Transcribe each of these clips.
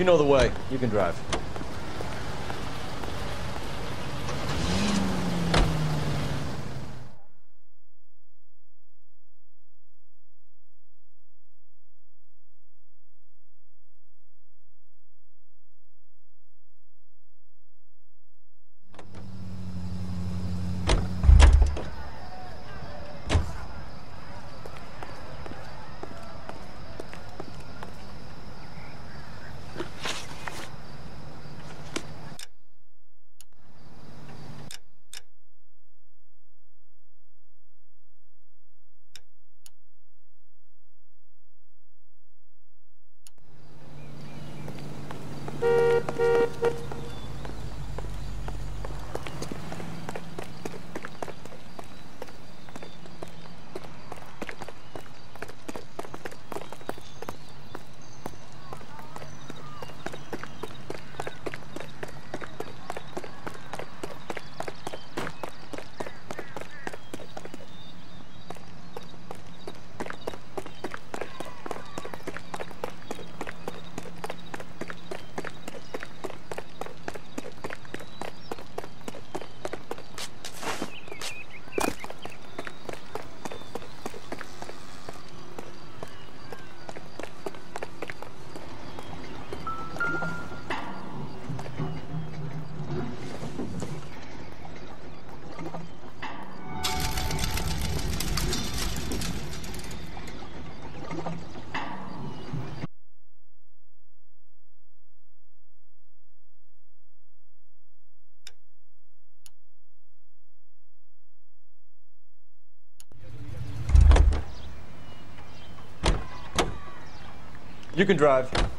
You know the way. You can drive. You can drive.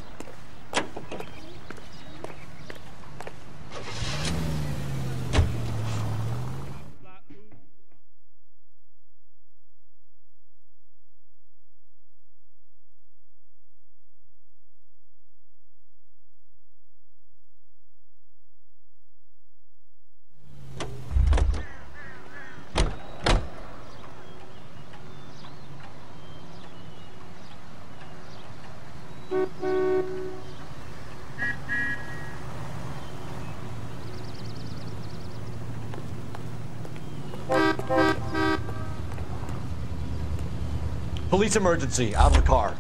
Police emergency. Out of the car.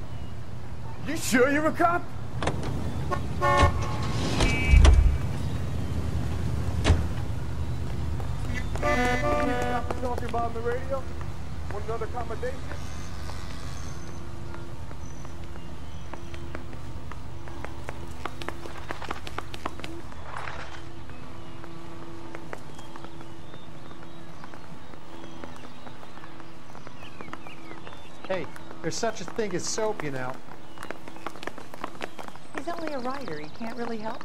You sure you're a cop? Talking about on the radio? Want another accommodation? There's such a thing as soap, you know. He's only a writer. He can't really help.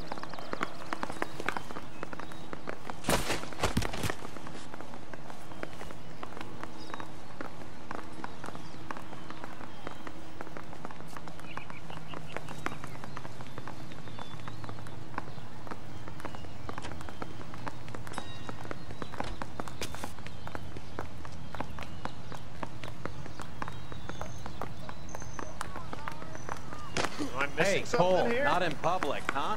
Hey, Cole, here? not in public, huh?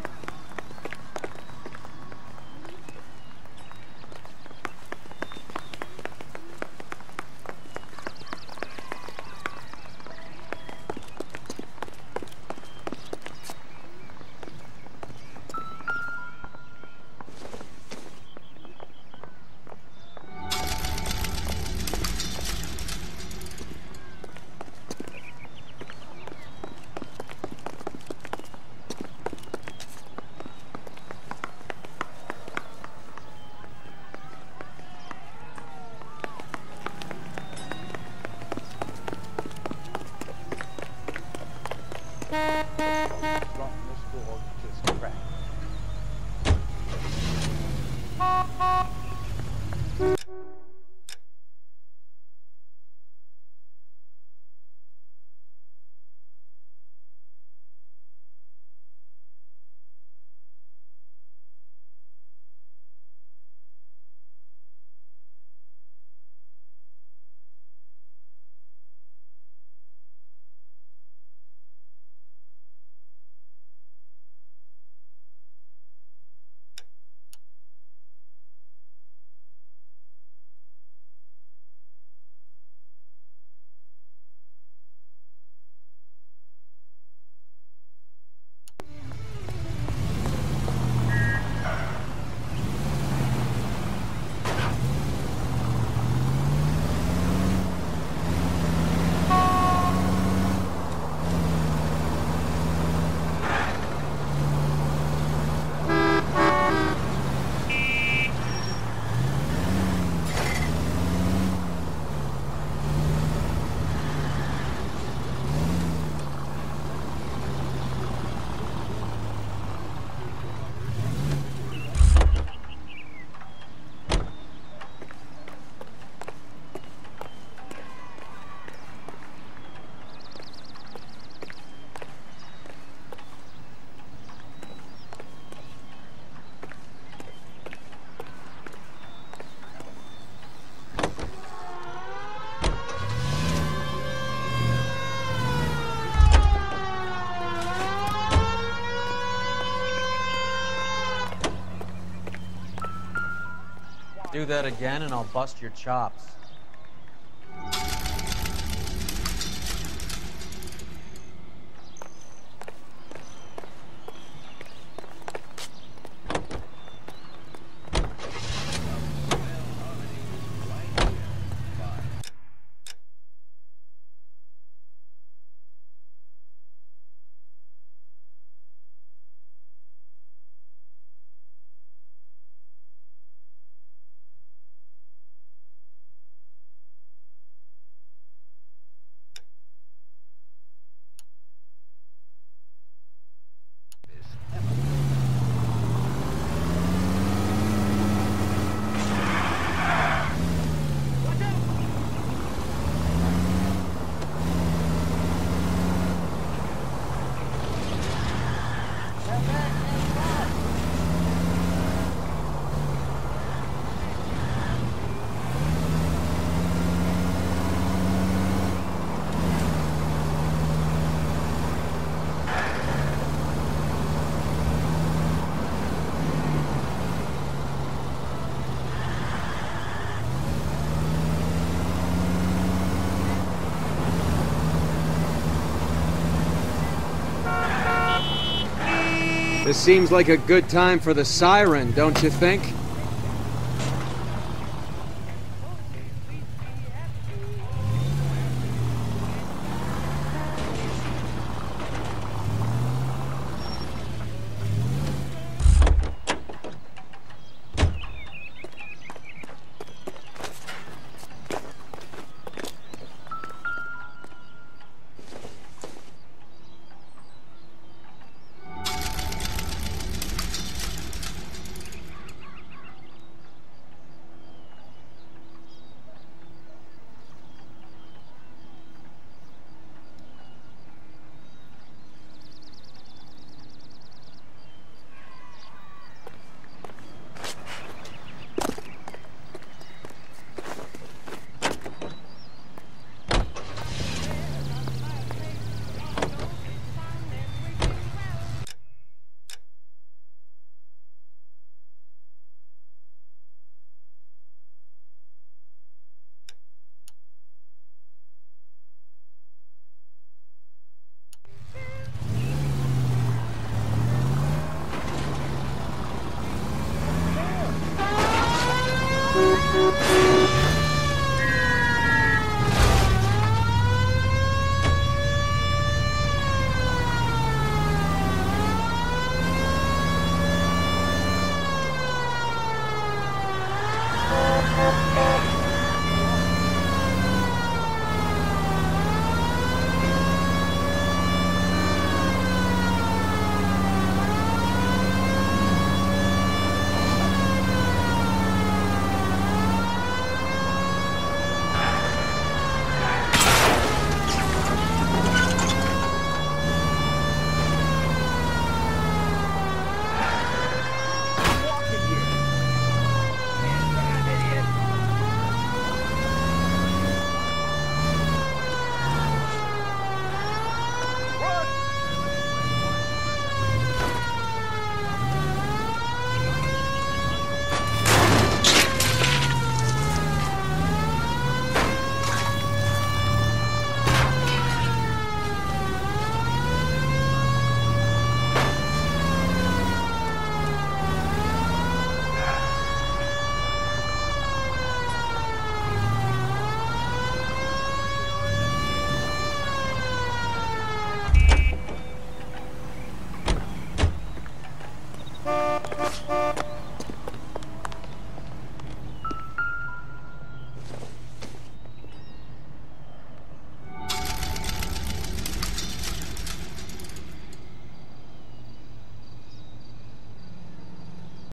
Do that again and I'll bust your chops. This seems like a good time for the siren, don't you think? Música